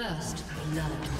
First blood.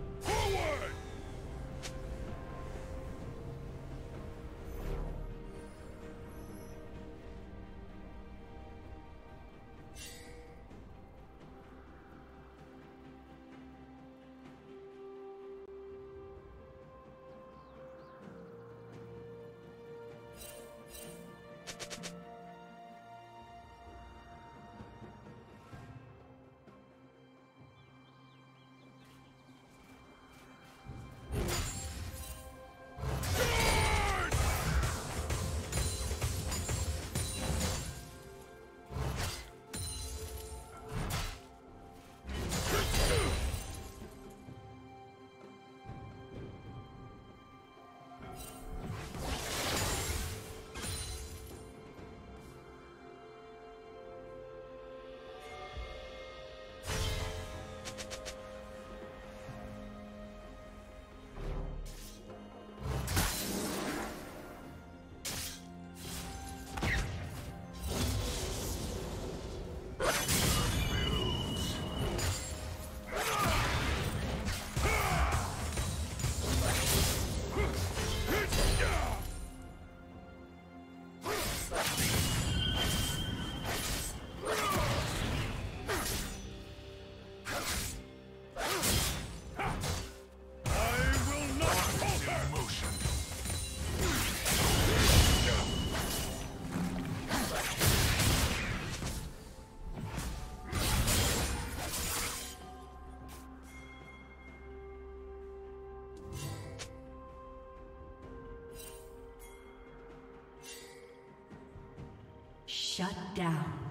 Shut down.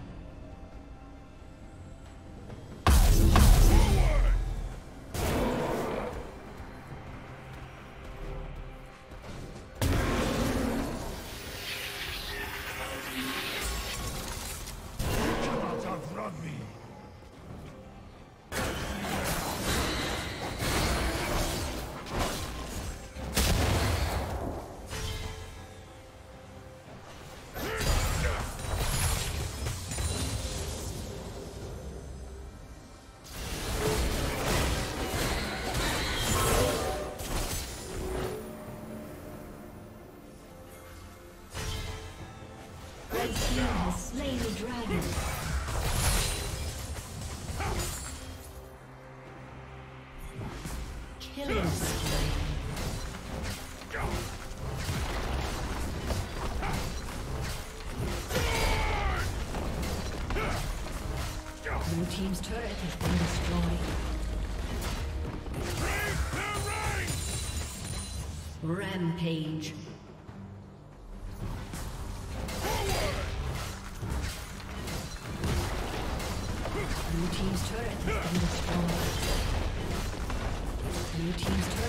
Team's turret has been destroyed. Rampage. Blue Team's turret has been destroyed. Blue Team's turret